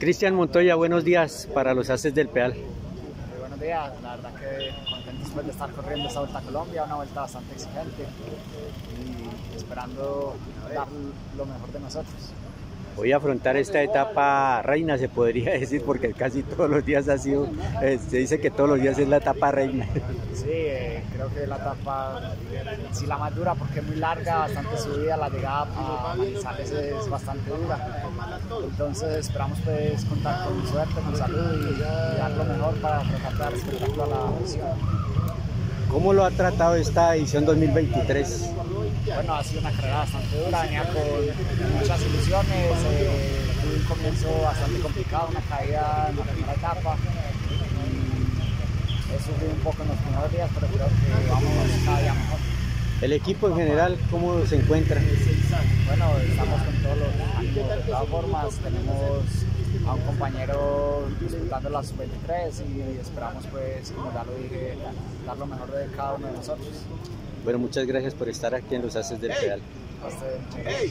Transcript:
Cristian Montoya, buenos días para los Haces del Peal. Muy buenos días, la verdad que contentos después de estar corriendo esta vuelta a Colombia, una vuelta bastante exigente y esperando dar lo mejor de nosotros. Voy a afrontar esta etapa reina, se podría decir, porque casi todos los días ha sido, eh, se dice que todos los días es la etapa reina. Sí, eh, creo que la etapa, sí la más dura porque es muy larga, bastante subida, la llegada a Manizales es bastante dura. Entonces esperamos pues contar con suerte, con salud y, y dar lo mejor para tratar de dar espectáculo a la afición. ¿Cómo lo ha tratado esta edición 2023? Bueno, ha sido una carrera bastante dura, venía con ilusiones, eh, tuve un comienzo bastante complicado, una caída en la primera etapa. He sufrido un poco en los primeros días, pero creo que vamos cada día mejor. ¿El equipo en general cómo se encuentra? Bueno, estamos con todos los ánimos de todas formas, tenemos a un compañero disputando la sub-23 y esperamos pues, como ya lo dije, dar lo mejor de cada uno de nosotros. Bueno, muchas gracias por estar aquí en los Haces del. Hasta-